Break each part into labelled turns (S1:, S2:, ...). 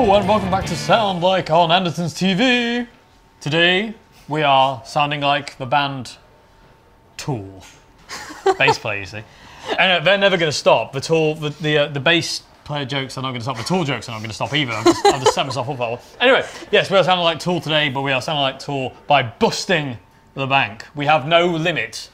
S1: And welcome back to Sound Like on Andertons TV. Today we are sounding like the band Tool. bass player, you see. And they're never going to stop. The Tool, the the, uh, the bass player jokes are not going to stop. The Tool jokes are not going to stop either. I've just, I've just set myself up that one. Anyway, yes, we are sounding like Tool today, but we are sounding like Tool by busting the bank. We have no limit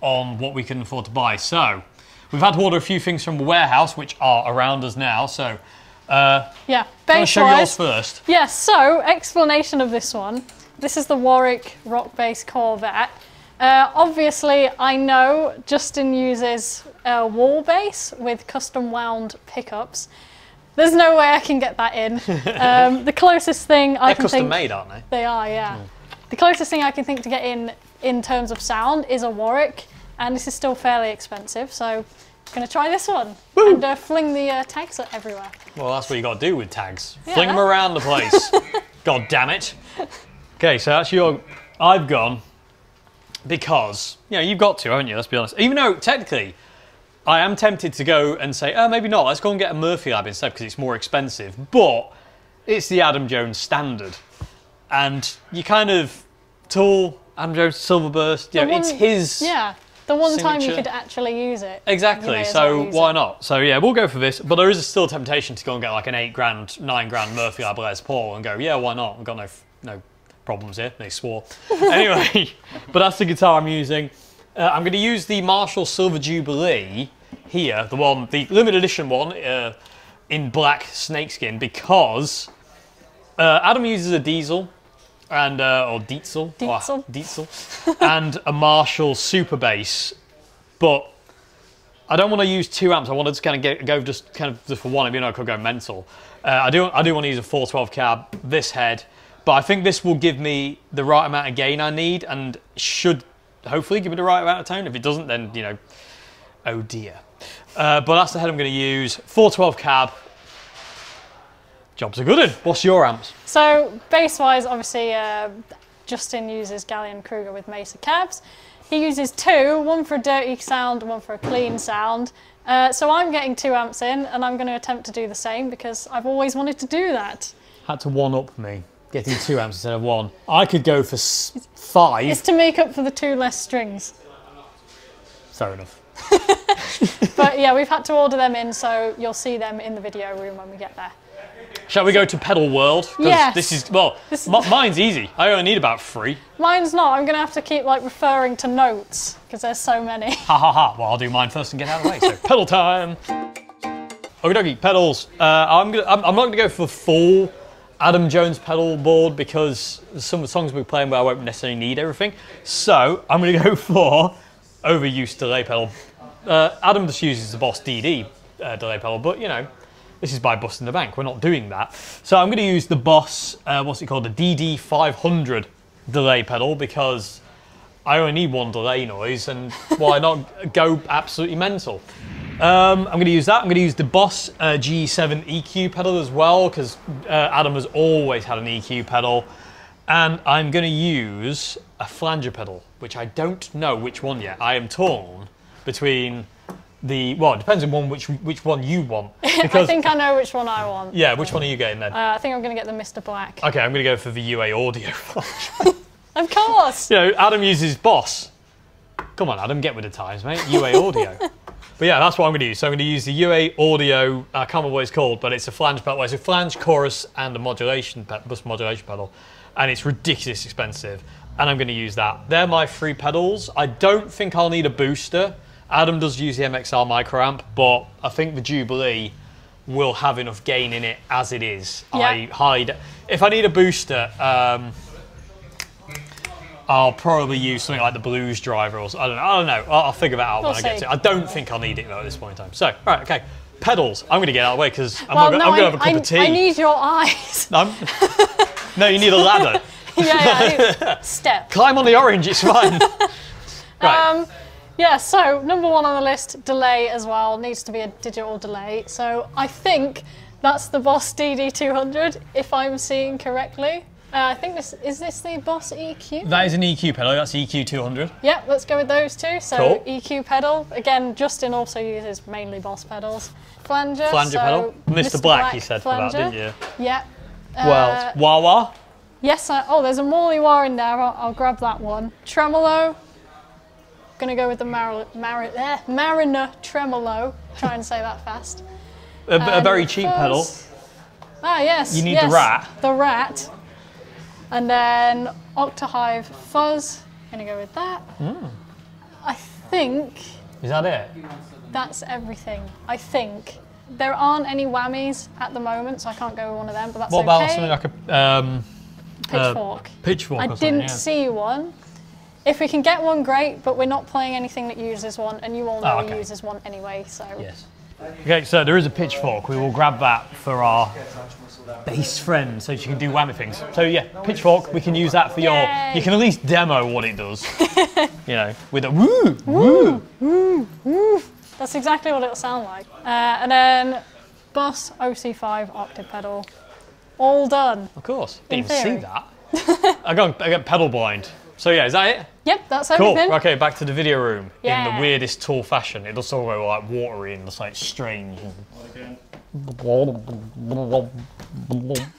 S1: on what we can afford to buy. So we've had to order a few things from the warehouse, which are around us now. So. Uh,
S2: Yeah, bass
S1: show yours
S2: wise.
S1: first.
S2: Yes, so explanation of this one. This is the Warwick Rock Bass Corvette. Uh, obviously, I know Justin uses a Wal bass with custom wound pickups. There's no way I can get that in. Um, the closest thing I
S1: They're
S2: can
S1: custom
S2: think
S1: made, aren't they?
S2: they are, yeah. The closest thing I can think to get in in terms of sound is a Warwick, and this is still fairly expensive. So, I'm gonna try this one and uh, fling the uh, tags everywhere.
S1: Well, that's what you got to do with tags.
S2: Yeah.
S1: Fling them around the place. God damn it. Okay, so that's your. I've gone because you know you've got to, haven't you? Let's be honest. Even though technically, I am tempted to go and say, oh, maybe not. Let's go and get a Murphy Lab instead because it's more expensive. But it's the Adam Jones standard, and you kind of tool Adam Jones Silverburst. You know,
S2: The
S1: it's his.
S2: Yeah, the one time you could actually use it.
S1: Exactly.
S2: may as
S1: So
S2: well
S1: why
S2: it.
S1: not? So yeah, we'll go for this. But there is still a temptation to go and get like an eight grand, nine grand Murphy Lab Les Paul and go, yeah, why not? I've got no no problems here. They swore. anyway, but that's the guitar I'm using. Uh, I'm going to use the Marshall Silver Jubilee here, the one, the limited edition one uh, in black snakeskin, because uh, Adam uses a Diezel and uh, or diesel,
S2: Diesel.
S1: or diesel, and a Marshall Super Bass, but I don't want to use two amps. I want to just kind of get, go just kind of just for one. You know, I could go mental. Uh, I do. I do want to use a 412 cab. This head, but I think this will give me the right amount of gain I need, and should hopefully give me the right amount of tone. If it doesn't, then you know, oh dear. Uh, but that's the head I'm going to use. 412 cab. Jobs are good. Un. What's your amps?
S2: So bass wise, obviously, uh, Justin uses Gallien-Krueger with Mesa cabs. He uses two, one for a dirty sound, one for a clean sound. Uh, so I'm getting two amps in, and I'm going to attempt to do the same because I've always wanted to do that.
S1: Had to one up me, getting two amps instead of one. I could go for s- five.
S2: It's to make up for the two less strings.
S1: Fair enough.
S2: But yeah, we've had to order them in, so you'll see them in the video room when we get there.
S1: Shall we go to Pedal World?
S2: Yes.
S1: This is well,
S2: This-
S1: mi- mine's easy. I only need about three.
S2: Mine's not. I'm going to have to keep like referring to notes because there's so many.
S1: Ha ha ha. Well, I'll do mine first and get out of the way. So pedal time. Okie dokie, pedals. Uh, I'm gonna. I'm, I'm not gonna go for full Adam Jones pedal board because some of the songs we're playing where I won't necessarily need everything. So I'm gonna go for overuse delay pedal. Uh, Adam just uses the Boss DD uh, delay pedal, but you know. This is by busting the bank. We're not doing that. So I'm going to use the Boss, uh, what's it called, the DD500 delay pedal because I only need one delay noise, and why not go absolutely mental? Um, I'm going to use that. I'm going to use the Boss uh, G7 EQ pedal as well, because uh, Adam has always had an EQ pedal. And I'm going to use a flanger pedal, which I don't know which one yet. I am torn between the well, it depends on one which which one you want.
S2: I think I know which one I want.
S1: yeah, which one are you getting then?
S2: Uh, I think I'm going to get the Mr. Black.
S1: Okay, I'm going to go for the UA audio.
S2: Of course.
S1: you know, Adam uses Boss. Come on, Adam, get with the times, mate. UA Audio. but yeah, that's what I'm going to use. So I'm going to use the UA Audio. I can't remember what it's called, but it's a flange pedal. It's a flange chorus and a modulation pe- bus modulation pedal, and it's ridiculously expensive. And I'm going to use that. They're my three pedals. I don't think I'll need a booster. Adam does use the MXR microamp, but I think the Jubilee will have enough gain in it as it is.
S2: Yeah.
S1: I hide. If I need a booster, um, I'll probably use something like the Blues Driver or I don't know. I don't know. I'll, I'll figure that out
S2: We'll
S1: when I get to it. I don't think I'll need it though at this point in time. So, right, okay. Pedals. I'm going to get out of the way because I'm
S2: Well,
S1: going
S2: no,
S1: to have a cup
S2: I,
S1: of tea.
S2: I need your eyes.
S1: I'm- no, you need a ladder.
S2: yeah, yeah, step.
S1: Climb on the orange. It's fine. right.
S2: Um, yeah, so number one on the list, delay as well, needs to be a digital delay. So I think that's the Boss DD200, if I'm seeing correctly. Uh, I think this is this the Boss EQ.
S1: That is an EQ pedal. That's EQ 200.
S2: Yep, let's go with those two. So
S1: Cool.
S2: EQ pedal. Again, Justin also uses mainly Boss pedals. Flanger.
S1: Flanger
S2: so
S1: pedal. Mr. Black, you said for that, didn't you?
S2: Yep.
S1: Well,
S2: Uh,
S1: wah wah.
S2: yes. I, oh, there's a Morley Wah in there. I'll, I'll grab that one. Tremolo. Gonna go with the Mar- Mar- eh, Mariner Tremolo. Try and say that fast.
S1: A, a very cheap pedal.
S2: Ah, yes.
S1: You need the rat.
S2: The rat. And then Octahive Fuzz. Gonna go with that.
S1: Hmm.
S2: I think
S1: Is that it?
S2: that's everything. I think. There aren't any whammies at the moment, so I can't go with one of them, but that's
S1: What about
S2: okay.
S1: something like a um,
S2: Pitchfork.
S1: pitchfork
S2: I didn't
S1: yeah.
S2: see one. If we can get one, great, but we're not playing anything that uses one, and you all know
S1: Oh,
S2: he
S1: okay.
S2: uses one anyway, so.
S1: Yes. Okay, so there is a pitchfork. We will grab that for our bass friend so she can do whammy things. So yeah, pitchfork, we can use that for your. You can at least demo what it does. you know, with a woo, woo. Woo, woo.
S2: That's exactly what it'll sound like. Uh, and then Boss OC5 octave pedal. All done.
S1: Of course.
S2: In
S1: Didn't even see that. I got I got pedal blind. So yeah, is that it?
S2: Yep, that's
S1: Cool.
S2: everything.
S1: Okay, back to the video room in the weirdest tool fashion. It does all go like watery and just like strange. Okay,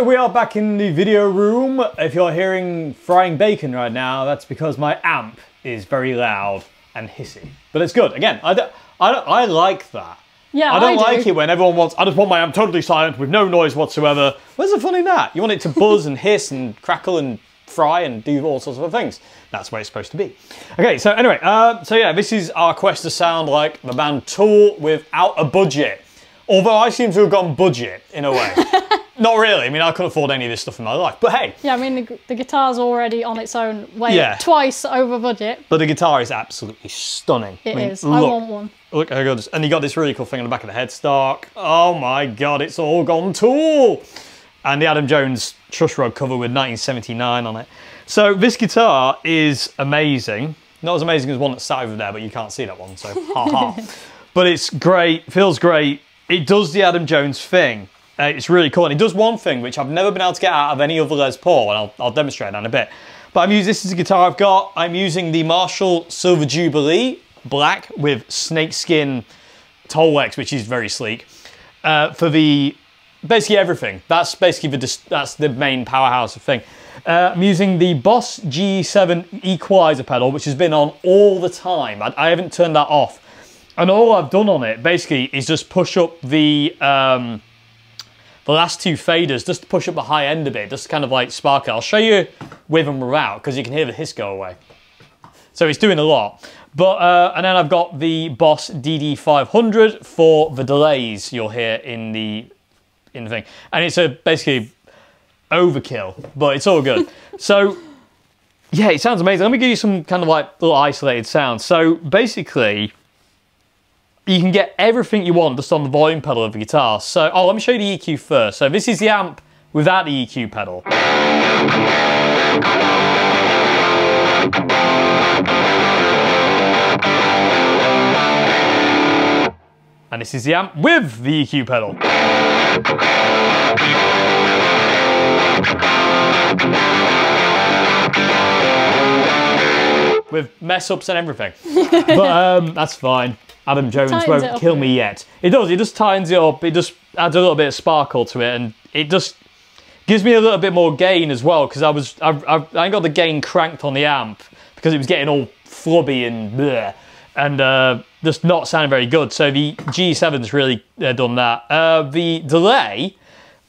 S1: so we are back in the video room. If you're hearing frying bacon right now, that's because my amp is very loud and hissy. But it's good. Again, I, don't, I, don't, I like that.
S2: Yeah,
S1: I don't
S2: do.
S1: like it when everyone wants, I just want my amp totally silent with no noise whatsoever. Where's the fun in that? You want it to buzz and hiss and crackle and fry and do all sorts of things. That's where it's supposed to be. Okay, so anyway, uh, so yeah, this is our quest to sound like the band Tool without a budget. Although I seem to have gone budget in a way. Not really. I mean, I couldn't afford any of this stuff in my life. But hey,
S2: Yeah, I mean, the, the guitar's already on its own way
S1: Yeah.
S2: twice over budget.
S1: but the guitar is absolutely stunning.
S2: It
S1: I
S2: is.
S1: mean,
S2: I want one.
S1: Look, oh, I got this, and you got this really cool thing on the back of the headstock. Oh my god, it's all gone Tool! And the Adam Jones Truss Rod cover with 1979 on it. So this guitar is amazing. Not as amazing as one that's sat over there, but you can't see that one, so ha ha. But it's great, feels great. It does the Adam Jones thing. Uh, it's really cool. And it does one thing which I've never been able to get out of any other Les Paul, and I'll, I'll demonstrate that in a bit. But I'm using this is a guitar I've got. I'm using the Marshall Silver Jubilee black with snakeskin Tolex, which is very sleek, uh, for the basically everything. That's basically the that's the main powerhouse of thing. Uh, I'm using the Boss G7 equalizer pedal, which has been on all the time. I, I haven't turned that off, and all I've done on it basically is just push up the um, the last two faders, just to push up the high end a bit, just to kind of like spark it. I'll show you with and without because you can hear the hiss go away. So it's doing a lot. But uh, and then I've got the Boss DD500 for the delays you'll hear in the in the thing, and it's a basically overkill, but it's all good. so yeah, it sounds amazing. Let me give you some kind of like little isolated sounds. So basically, you can get everything you want just on the volume pedal of the guitar. So, oh, let me show you the EQ first. So this is the amp without the EQ pedal. And this is the amp with the EQ pedal. With mess ups and everything. but um, that's fine. Adam Jones won't kill me yet. It does, it just tightens it up, it just adds a little bit of sparkle to it, and it just gives me a little bit more gain as well, because I was I, I, I got the gain cranked on the amp because it was getting all flubby and bleh, and uh, just not sounding very good. So the G7's really uh, done that. Uh, the delay,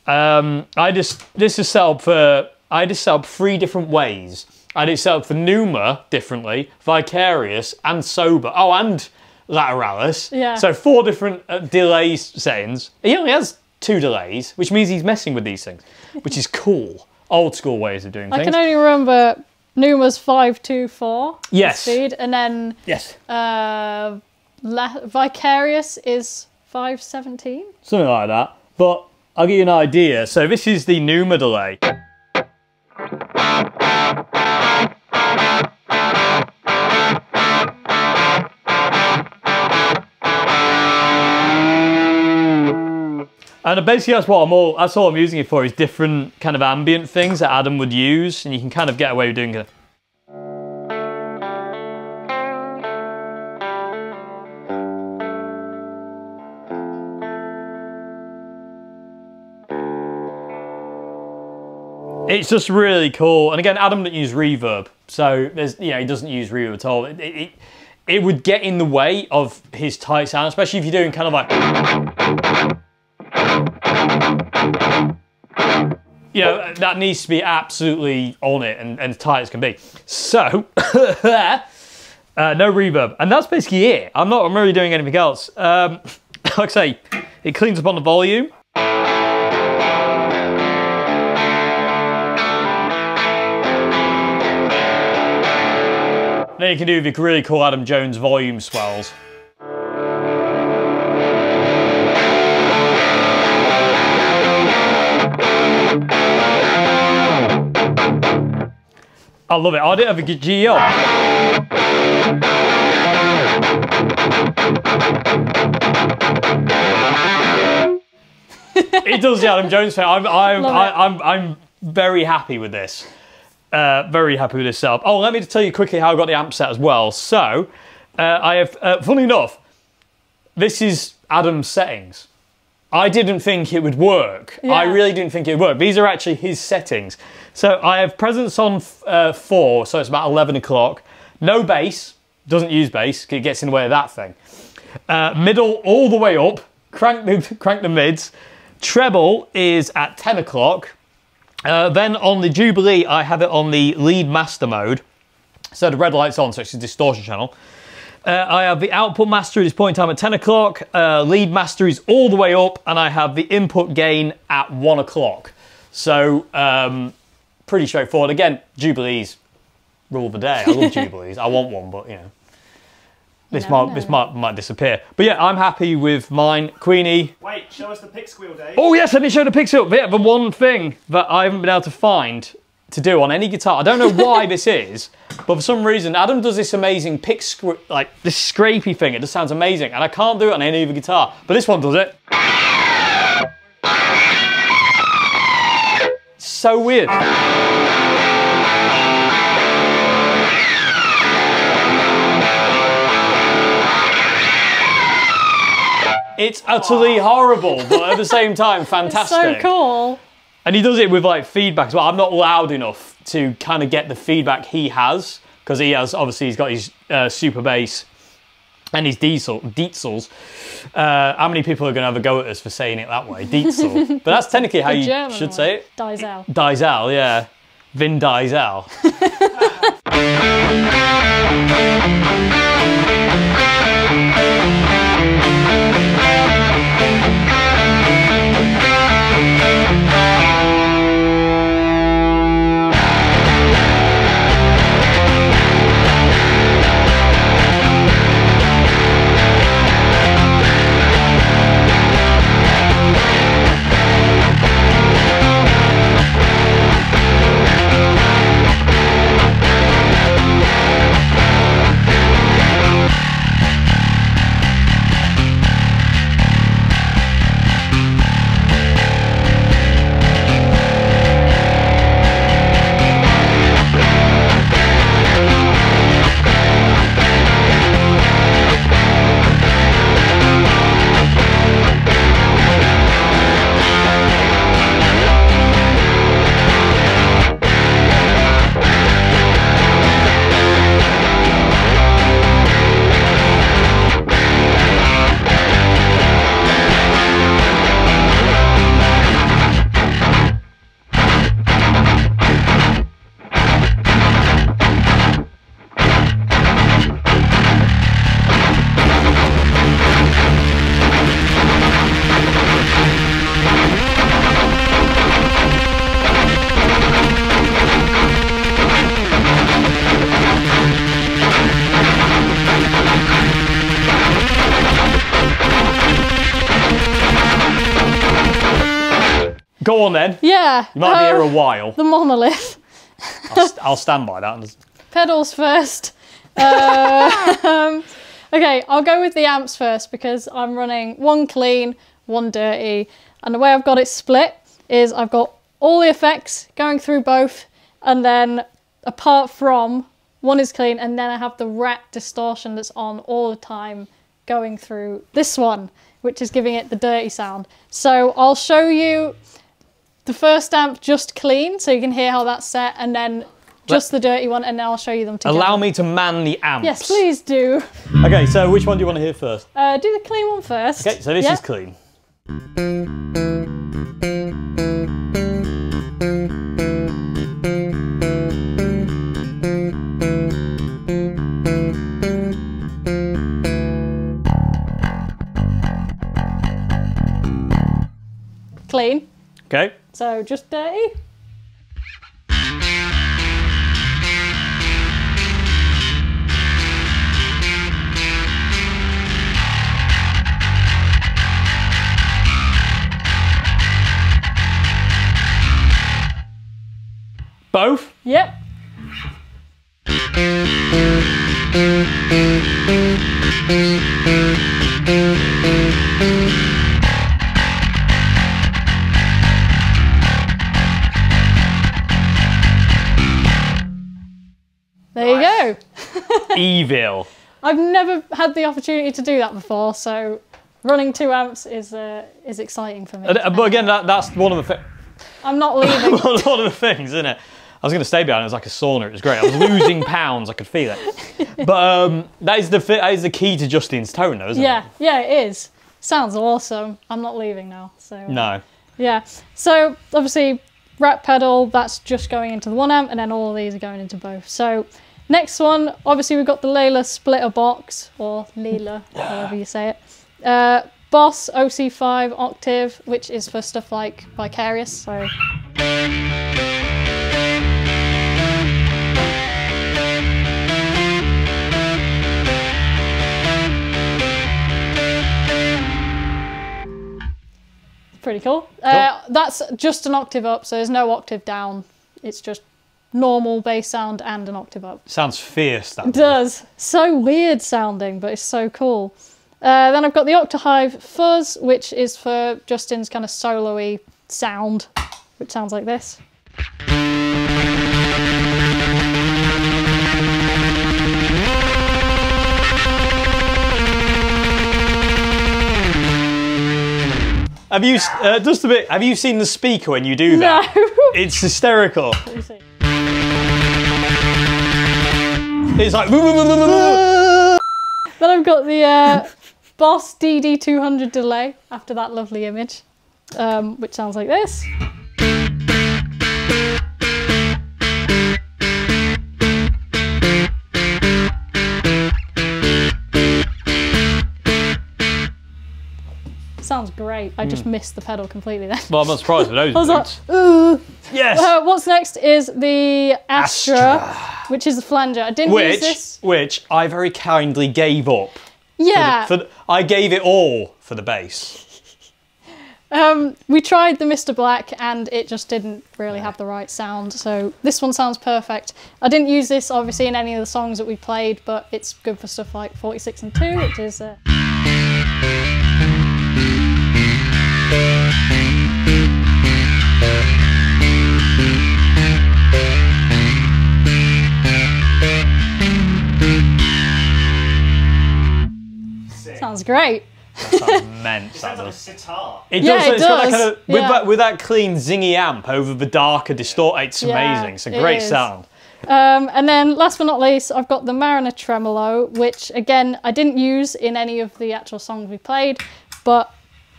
S1: um, I just this is set up for I just set up three different ways. I did set up for Pneuma differently, Vicarious, and Sober. Oh, and Lateralus.
S2: Yeah.
S1: So four different uh, delay settings. He only has two delays, which means he's messing with these things, which is cool. Old school ways of doing
S2: I
S1: things.
S2: I can only remember Pneuma's 524 the
S1: Yes.
S2: speed, and then
S1: yes.
S2: uh, Vicarious is 517.
S1: Something like that. But I'll give you an idea. So this is the Numa delay. And basically that's what I'm all that's all I'm using it for is different kind of ambient things that Adam would use and you can kind of get away with doing it. It's just really cool. And again, Adam didn't use reverb, so there's know he doesn't use reverb at all. It, it, it would get in the way of his tight sound, especially if you're doing kind of like you know that needs to be absolutely on it and, and tight as can be. So uh, no reverb, and that's basically it. I'm not I'm really doing anything else. Um, like I say, it cleans up on the volume. Then you can do the really cool Adam Jones volume swells. I love it. I didn't have a good G up. it does the Adam Jones thing. I'm, I'm, I,
S2: it.
S1: I'm, I'm very happy with this. Uh, very happy with this setup. Oh, let me tell you quickly how I got the amp set as well. So, uh, I have, uh, funny enough, this is Adam's settings. I didn't think it would work. I really didn't think it would work. These are actually his settings. So I have presence on uh, four, so it's about 11 o'clock. No bass, doesn't use bass, it gets in the way of that thing. Uh, middle all the way up, crank the, crank the mids. Treble is at 10 o'clock. Uh, then on the Jubilee, I have it on the lead master mode. So the red light's on, so it's a distortion channel. Uh, I have the output master at this point in time at 10 o'clock. Uh, lead master is all the way up, and I have the input gain at 1 o'clock. So, um, pretty straightforward. Again, Jubilees rule the day. I love Jubilees. I want one, but you know. This
S2: never
S1: might this might might disappear. But yeah, I'm happy with mine. Queenie.
S3: Wait, show us the pick squeal, Dave.
S1: Oh yes, I didn't show the pixel. But yeah, the one thing that I haven't been able to find to do on any guitar. I don't know why this is, but for some reason Adam does this amazing pick like this scrapey thing. It just sounds amazing, and I can't do it on any other guitar. But this one does it. So weird. It's utterly horrible, but at the same time, fantastic.
S2: So cool.
S1: And he does it with like feedback as well. I'm not loud enough to kind of get the feedback he has because he has obviously he's got his uh, super bass and his diesel Dietzels. Uh, how many people are going to have a go at us for saying it that way, Dietzel? but that's technically how
S2: The
S1: you
S2: German
S1: should say it.
S2: Diesel.
S1: Diesel, yeah, Vin Diesel. Go on then.
S2: Yeah.
S1: You might be
S2: uh,
S1: here a while.
S2: The monolith.
S1: I'll, st- I'll stand by that.
S2: Pedals first. Uh, um, okay, I'll go with the amps first because I'm running one clean, one dirty. And the way I've got it split is I've got all the effects going through both, and then apart from one is clean, and then I have the rat distortion that's on all the time going through this one, which is giving it the dirty sound. So I'll show you the first amp just clean, so you can hear how that's set, and then just the dirty one, and then I'll show you them together.
S1: Allow me to man the amps.
S2: Yes, please do.
S1: Okay, so which one do you want to hear first?
S2: Uh, do the clean one first.
S1: Okay, so this
S2: Yeah.
S1: is clean.
S2: So just dirty.
S1: Both?
S2: Yep.
S1: Evil.
S2: I've never had the opportunity to do that before, so running two amps is uh, is exciting for me.
S1: Uh, But again, that, that's one of the thi-
S2: I'm not leaving.
S1: one of the things, isn't it? I was going to stay behind. It was like a sauna. It was great. I was losing pounds. I could feel it. But um, that is the that is the key to Justin's tone, though, isn't
S2: yeah,
S1: it?
S2: yeah, yeah, it is. Sounds awesome. I'm not leaving now. So uh,
S1: No.
S2: Yeah. So obviously, rat pedal, that's just going into the one amp, and then all of these are going into both. So next one, obviously we've got the Layla splitter box, or Leela, however you say it. Uh, Boss OC5 octave, which is for stuff like Vicarious. So pretty cool. Uh, that's just an octave up, so there's no octave down. It's just normal bass sound and an octave up.
S1: Sounds fierce. That
S2: It does. So weird sounding, but it's so cool. Uh, then I've got the Octahive Fuzz, which is for Justin's kind of solo-y sound, which sounds like this.
S1: Have you uh, just a bit? Have you seen the speaker when you do that?
S2: No.
S1: It's hysterical. It's like.
S2: Then I've got the uh, Boss DD200 delay after that lovely image, um, which sounds like this. Sounds great. I just missed the pedal completely then.
S1: Well, I'm not surprised with those.
S2: I was like, ooh.
S1: yes.
S2: Uh, what's next is the Astra,
S1: Astra.
S2: Which is a flanger. I didn't use
S1: which,
S2: this.
S1: which I very kindly gave up.
S2: Yeah.
S1: For the, I gave it all for the bass.
S2: Um, we tried the Mr. Black and it just didn't really have the right sound. So this one sounds perfect. I didn't use this obviously in any of the songs that we played, but it's good for stuff like 46 and 2, which is. Uh... Sounds great.
S1: That's immense. that
S3: Sounds like a sitar.
S1: It
S2: Yeah,
S1: does.
S2: it
S1: it's got that
S2: does.
S1: kind of with
S2: Yeah.
S1: that with that clean zingy amp over the darker distort. It's
S2: Yeah,
S1: amazing. It's a great
S2: is.
S1: sound.
S2: Um, and then last but not least, I've got the Mariner Tremolo, which again, I didn't use in any of the actual songs we played, but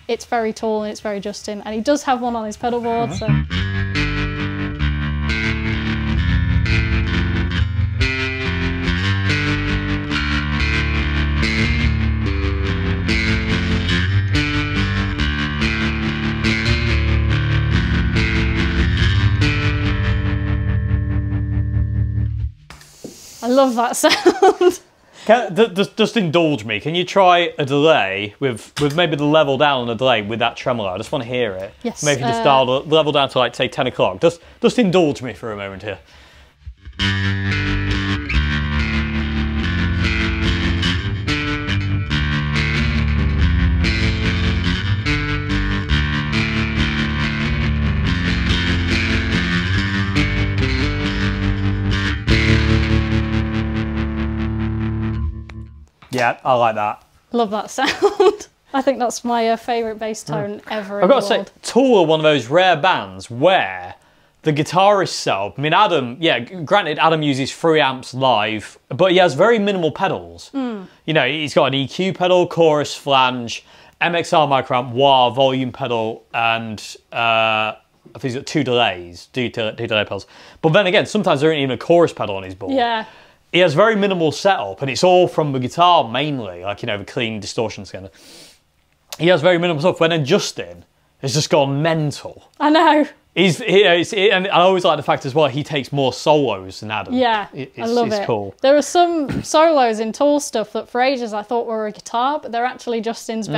S2: it's very tall and it's very Justin. And he does have one on his pedal board, so. Love that sound.
S1: Can, just, just indulge me. Can you try a delay with with maybe the level down on the delay with that tremolo? I just want to hear it.
S2: Yes,
S1: Maybe just
S2: uh,
S1: dial the level down to like say ten o'clock. Just just indulge me for a moment here. Yeah, I like that.
S2: Love that sound. I think that's my uh, favourite bass tone ever
S1: I've got to say. Tool are one of those rare bands where the guitarist self, I mean, Adam, yeah, granted, Adam uses three amps live, but he has very minimal pedals.
S2: Hmm.
S1: You know, he's got an EQ pedal, chorus, flange, MXR microamp, wah, volume pedal, and uh, I think he's got two delays, two, two delay pedals. But then again, sometimes there isn't even a chorus pedal on his board.
S2: Yeah.
S1: He has very minimal setup, and it's all from the guitar mainly, like you know, the clean distortion of. He has very minimal stuff. When then Justin has just gone mental.
S2: I know.
S1: He's, he, he's he- and I always like the fact as well he takes more solos than Adam.
S2: Yeah,
S1: It-
S2: I love
S1: it's
S2: it.
S1: cool.
S2: There are some solos in Tool stuff that for ages I thought were a guitar, but they're actually Justin's
S1: Mm.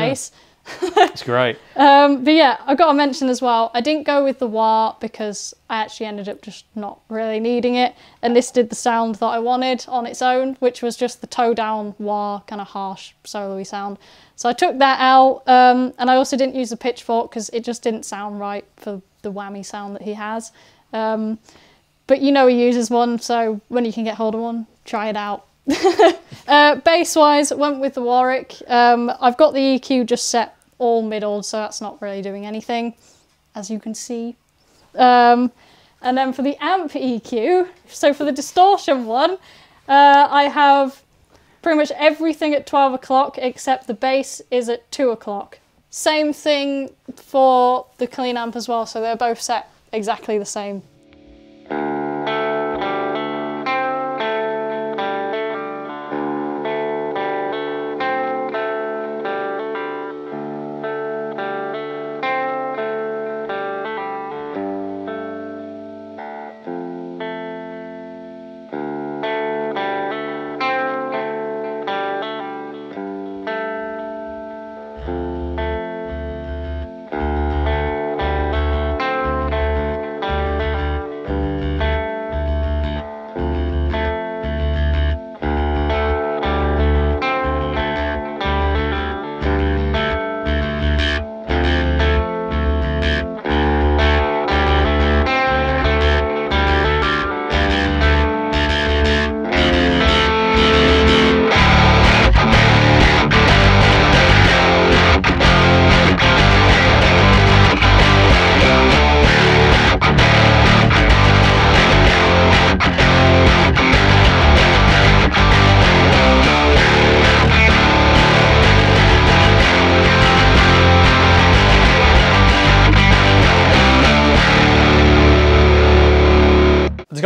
S1: It's great.
S2: Um, but yeah, I've got to mention as well, I didn't go with the wah because I actually ended up just not really needing it. And this did the sound that I wanted on its own, which was just the toe down wah, kind of harsh solo-y sound. So I took that out, um, and I also didn't use the pitchfork because it just didn't sound right for the whammy sound that he has. Um, but you know he uses one, so when you can get hold of one, try it out. uh, bass wise, went with the Warwick. Um, I've got the EQ just set all middled, so that's not really doing anything, as you can see. Um, and then for the amp EQ, so for the distortion one, uh, I have pretty much everything at 12 o'clock except the bass is at 2 o'clock. Same thing for the clean amp as well, so they're both set exactly the same.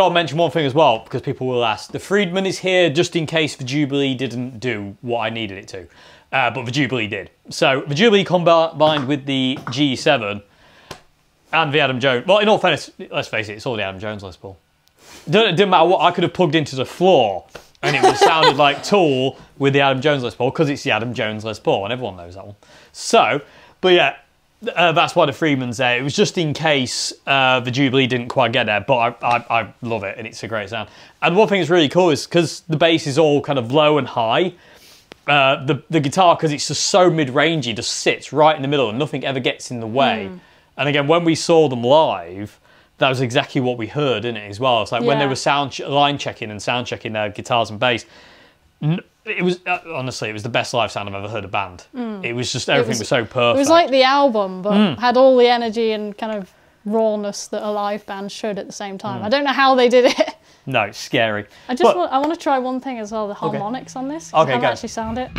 S1: To mention one thing as well because people will ask. The Friedman is here just in case the Jubilee didn't do what I needed it to, uh, but the Jubilee did. So the Jubilee combined with the G7 and the Adam Jones. Well, in all fairness, let's face it, it's all the Adam Jones Les Paul. It didn't matter what I could have plugged into the floor, and it would have sounded like Tool with the Adam Jones Les Paul because it's the Adam Jones Les Paul, and everyone knows that one. So, but yeah, uh, that's why the Friedman's there. It was just in case uh, the Jubilee didn't quite get there, but I, I, I love it and it's a great sound. And one thing that's really cool is because the bass is all kind of low and high, uh, the, the guitar, because it's just so mid rangey, just sits right in the middle and nothing ever gets in the way. And again, when we saw them live, that was exactly what we heard in it as well. It's like when they were sound ch- line checking and sound checking their guitars and bass, it was uh, honestly it was the best live sound I've ever heard a band. It was just everything was,
S2: was-
S1: so perfect.
S2: It was like the album, but
S1: Hmm.
S2: had all the energy and kind of rawness that a live band should at the same time. I don't know how they did it.
S1: no, it's scary.
S2: I just
S1: But-
S2: want, I want to try one thing as well, the harmonics on this.
S1: Okay,
S2: I haven't
S1: go.
S2: actually sound it.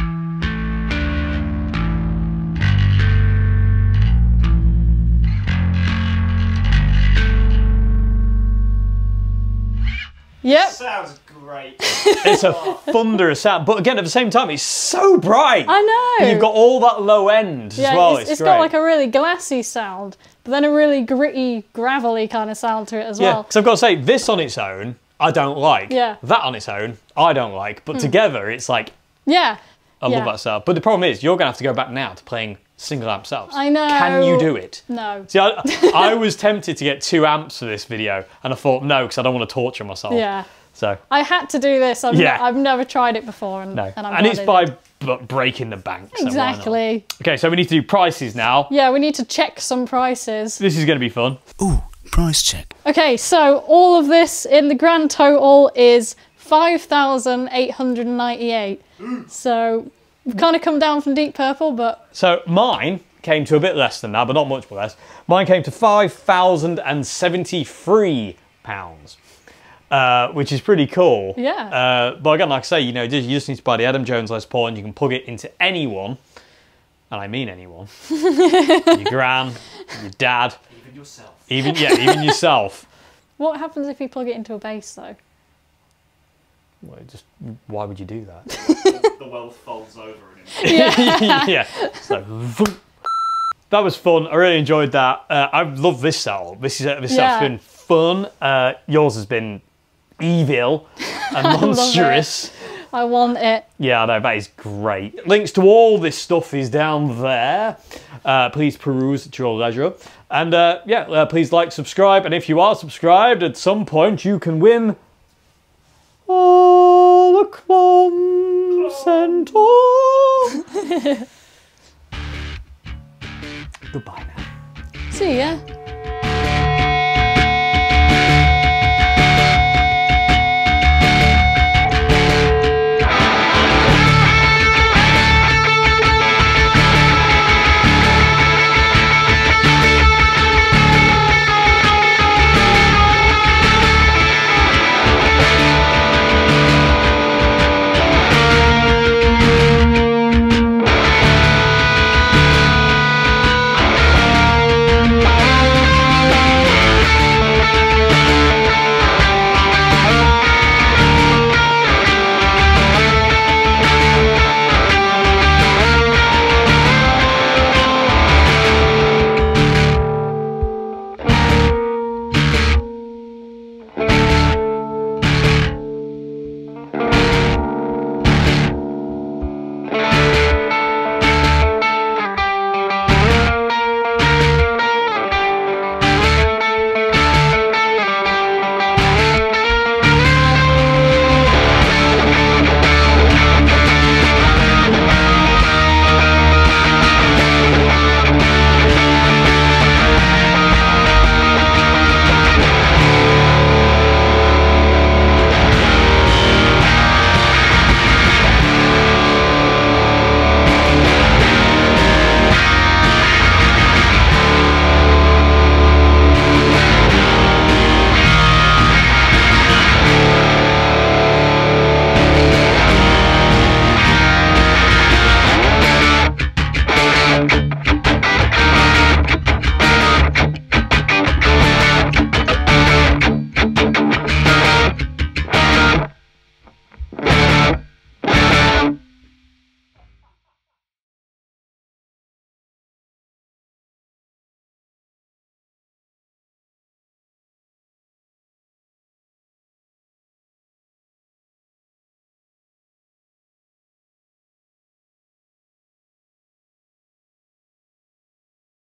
S2: Yep,
S3: Sounds great.
S1: it's a thunderous sound, but again at the same time it's so bright.
S2: I know.
S1: And you've got all that low end as
S2: yeah,
S1: well.
S2: it's,
S1: It's,
S2: it's
S1: great.
S2: got like a really glassy sound, but then a really gritty, gravelly kind of sound to it as
S1: yeah,
S2: well.
S1: because I've got to say this on its own I don't like.
S2: Yeah.
S1: That on its own, I don't like. But hmm. together, it's like,
S2: Yeah.
S1: I
S2: yeah.
S1: love that sound. But the problem is, you're going to have to go back now to playing single amp setups.
S2: I know.
S1: Can you do it?
S2: No.
S1: See, I, I was tempted to get two amps for this video, and I thought, no, because I don't want to torture myself.
S2: Yeah.
S1: So,
S2: I had to do this. I've,
S1: Yeah.
S2: I've never tried it before, and,
S1: no.
S2: and I'm
S1: And it's by b- breaking the bank. so
S2: exactly.
S1: Okay, so we need to do prices now.
S2: Yeah, we need to check some prices.
S1: This is going to be fun.
S3: Ooh, price check.
S2: Okay, so all of this in the grand total is 5,898. so we've kind of come down from Deep Purple, but
S1: So mine came to a bit less than that, but not much less. Mine came to five thousand and seventy-three pounds, uh, which is pretty cool.
S2: Yeah.
S1: Uh, but again, like I say, you know, just, you just need to buy the Adam Jones Les Paul, and you can plug it into anyone, and I mean anyone. your gran, your dad,
S3: Even yourself.
S1: even yeah, even yourself.
S2: what happens if you plug it into a bass though?
S1: Well, just why would you do that?
S3: the wealth folds over and
S1: yeah. So that was fun. I really enjoyed that. Uh, I love this setup. This is this
S2: Yeah.
S1: setup's been fun. Uh, yours has been evil and monstrous.
S2: I want it.
S1: Yeah, I know that is great. Links to all this stuff is down there. Uh, please peruse at your leisure. And uh, yeah, uh, please like, subscribe, and if you are subscribed, at some point you can win all the and all. Goodbye now.
S2: See ya.